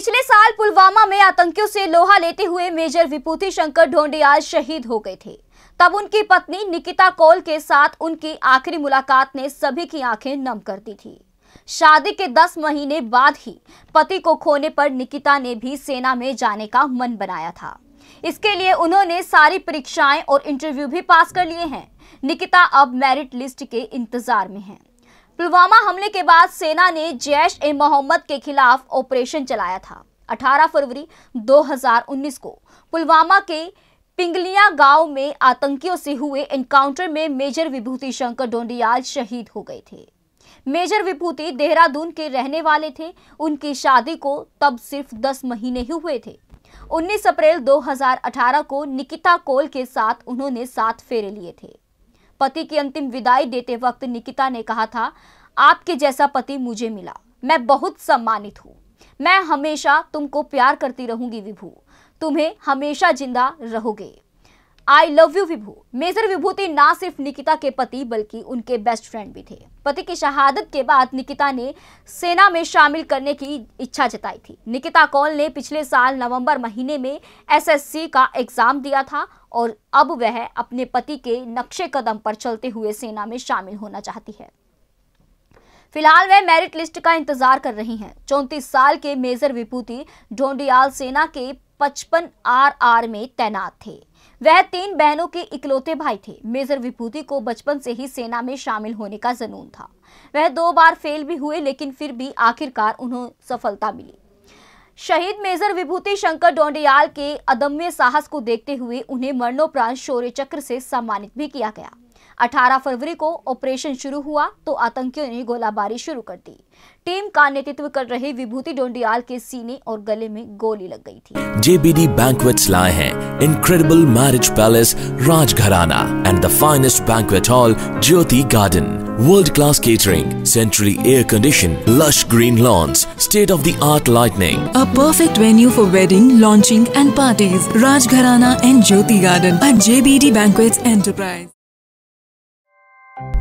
पिछले साल पुलवामा में आतंकियों से लोहा लेते हुए मेजर विभूति शंकर ढोंडियाल शहीद हो गए थे। तब उनकी पत्नी निकिता कौल के साथ उनकी आखिरी मुलाकात ने सभी की आँखें नम कर दी थी। शादी के 10 महीने बाद ही पति को खोने पर निकिता ने भी सेना में जाने का मन बनाया था। इसके लिए उन्होंने सारी परीक्षाएँ और इंटरव्यू भी पास कर लिए हैं। निकिता अब मेरिट लिस्ट के इंतज़ार में हैं। पुलवामा हमले के बाद सेना ने जैश ए मोहम्मद के खिलाफ ऑपरेशन चलाया था। 18 फरवरी 2019 को पुलवामा के पिंगलिया गाँव में आतंकियों से हुए एनकाउंटर में मेजर विभूति शंकर डोंडियाल शहीद हो गए थे। मेजर विभूति देहरादून के रहने वाले थे। उनकी शादी को तब सिर्फ़ 10 महीने ही हुए थे। 19 अप्रैल 2018 को निकिता कोल के साथ उन्होंने सात फेरे लिए थे। पति की अंतिम विदाई देते वक्त निकिता ने कहा था, आपके जैसा पति मुझे मिला। मैं बहुत सम्मानित हूँ। मैं हमेशा तुमको प्यार करती रहूँगी विभू। तुम्हें हमेशा ज़िंदा रहोगे। I love you Vibhu major Vibhuti ना सिर्फ़ निकिता के पति, बल्कि उनके बेस्ट फ्रेंड भी थे। पति की शहादत के बाद निकिता ने सेना में शामिल करने की इच्छा जताई थी। निकिता कौल ने पिछले साल नवंबर महीने में एसएससी का एग्ज़ाम दिया था और अब वह अपने पति के नक्शे कदम पर चलते हुए सेना में शामिल होना चाहती है। फ़िलहाल वह मेरिट लिस्ट का इंतज़ार कर रही हैं। चौंतीस साल के मेजर विभूति ढोंडियाल सेना के 55 आर आर में तैनात थे। वह तीन बहनों के इकलौते भाई थे। मेजर विभूति को बचपन से ही सेना में शामिल होने का जुनून था। वह दो बार फेल भी हुए, लेकिन फिर भी आखिरकार उन्हें सफलता मिली। शहीद मेजर विभूति शंकर डोंडियाल के अदम्य साहस को देखते हुए उन्हें मरणोपरांत शौर्य चक्र से सम्मानित भी किया गया। 18 फरवरी को ऑपरेशन शुरू हुआ तो आतंकियों ने गोलाबारी शुरू कर दी। टीम का नेतृत्व कर रहे विभूति डोंडियाल के सीने और गले में गोली लग गई थी। जेबीडी बैंकवेट लाए हैं। Incredible marriage palace Rajgharana and the finest banquet hall Jyoti garden world class catering centrally air condition lush green lawns state of the art lightning a perfect venue for wedding launching and parties Rajgharana and Jyoti garden and JBD banquets enterprise